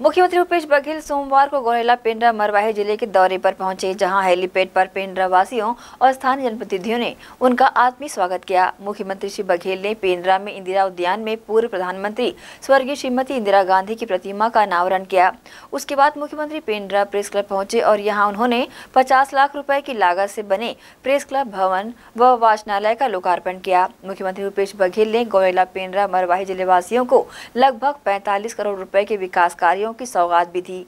मुख्यमंत्री भूपेश बघेल सोमवार को गौरेला पेंड्रा मरवाही ज़िले के दौरे पर पहुँचे, जहाँ हेलीपैड पर पेंड्रा वासियों और स्थानीय जनप्रतिनिधियों ने उनका आत्मीय स्वागत किया। मुख्यमंत्री श्री बघेल ने पेंड्रा में इंदिरा उद्यान में पूर्व प्रधानमंत्री स्वर्गीय श्रीमती इंदिरा गांधी की प्रतिमा का अनावरण किया। उसके बाद मुख्यमंत्री पेंड्रा प्रेस क्लब पहुँचे और यहाँ उन्होंने पचास लाख रूपए की लागत से बने प्रेस क्लब भवन व वाचनालय का लोकार्पण किया। मुख्यमंत्री भूपेश बघेल ने गौरेला पेंड्रा मरवाही ज़िले वासियों को लगभग पैंतालीस करोड़ रुपए के विकास कार्यो की सौगात भी दी